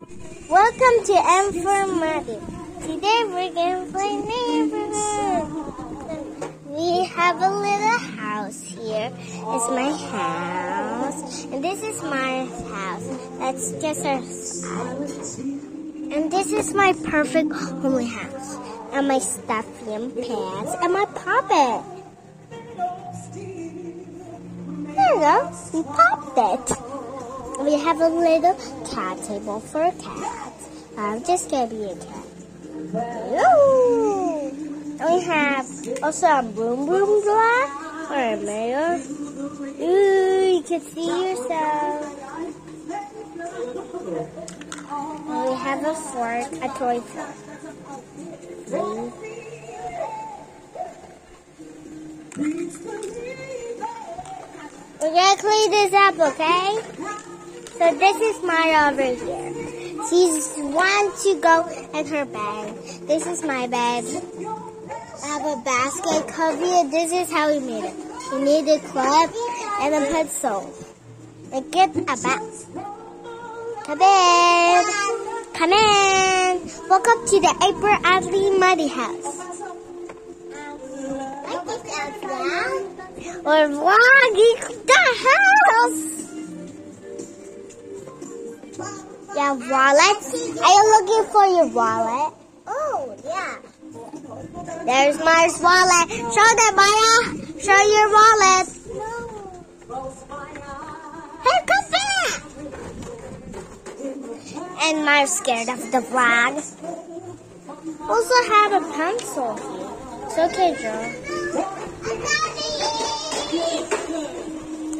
Welcome to M for Muddy. Today we're gonna play neighborhood. We have a little house here. It's my house, and this is my house. That's just our house. And this is my perfect homely house. And my stuffy and pants and my puppet. There you go. We popped it. We have a little cat table for a cat. I'm just gonna be a cat. We have also a boom boom glass or a mirror. Ooh, you can see yourself. We have a fork, a toy fork. We're gonna clean this up, okay? So this is Maya over here. She's wants to go in her bed. This is my bed. I have a basket cover. This is how we made it. We need a clip and a pencil. And get a bat. Come in. Come in. Welcome to the April Adley Muddy House. We're vlogging the house. Yeah, wallet. Are you looking for your wallet? Oh, yeah. There's Maya's wallet. Show them, Maya. Show your wallet. Hey, come back. And Maya's scared of the flag. Also have a pencil. It's okay, Joe.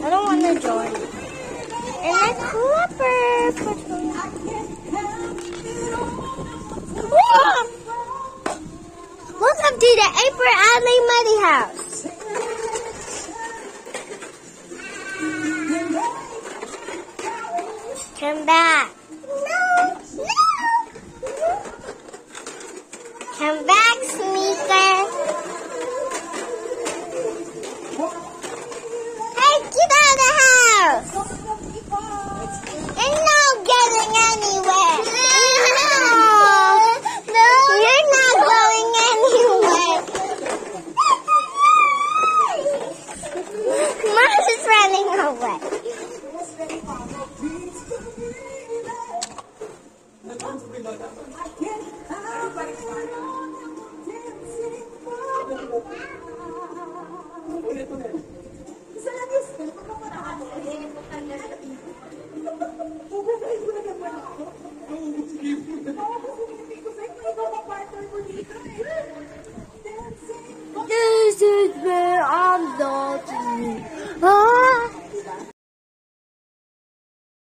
I don't want to join. April Adley Muddy House. Come back.